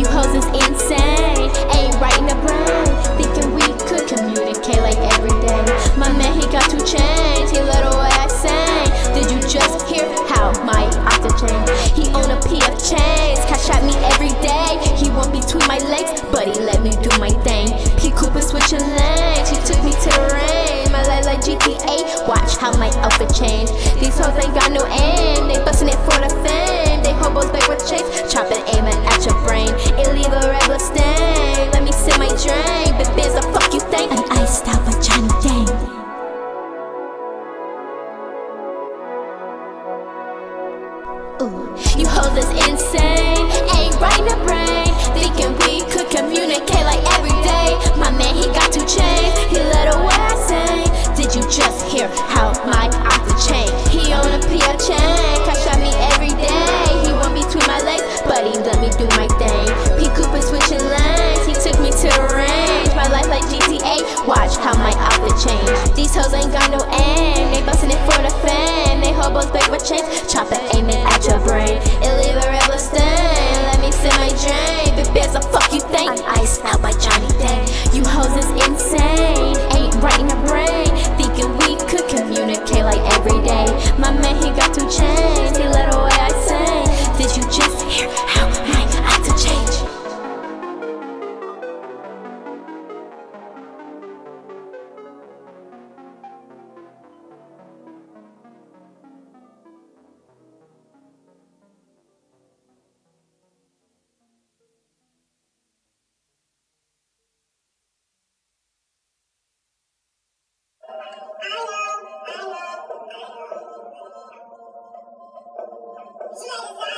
You hoes is insane, ain't right in the brain. Thinking we could communicate like every day. My man, he got to change, he little ass I. Did you just hear how my octave changed? He own a PF chains, cash at me every day. He went between my legs, but he let me do my thing. He Cooper switching lanes, he took me to the rain. My life like GTA, watch how my outfit changed. These hoes ain't got no end, they bustin' it for the fame. They hope Ooh, you hoes is insane, ain't right in the brain. Thinking we could communicate like every day. My man, he got two chains, he let a what I say. Did you just hear how my octave chain? He on a PL chain, cash at me every day. He want between my legs, but he let me do my thing. P Cooper switching lanes, he took me to the range. My life like GTA, watch how my outfit change. These hoes ain't got no aim, they bustin' it for the fame. They hobos back with chains, aiming every day. Yeah.